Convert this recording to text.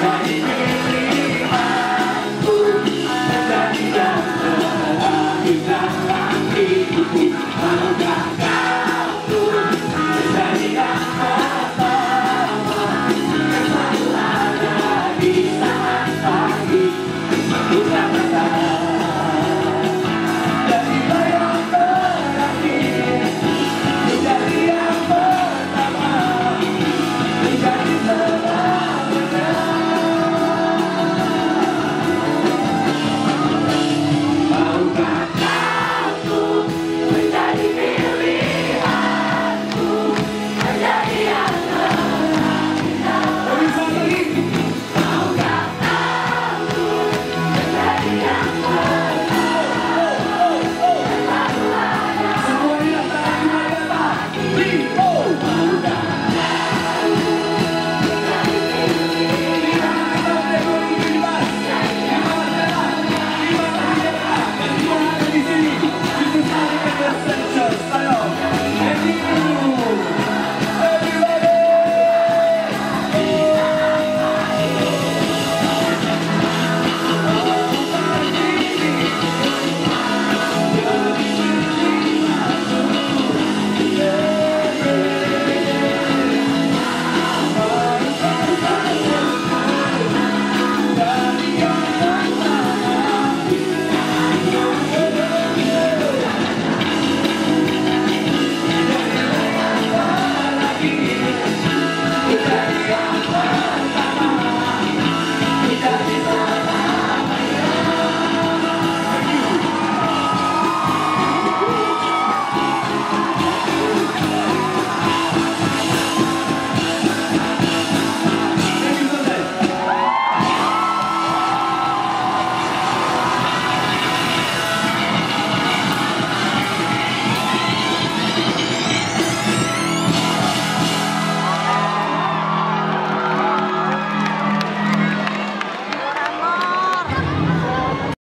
Right. back.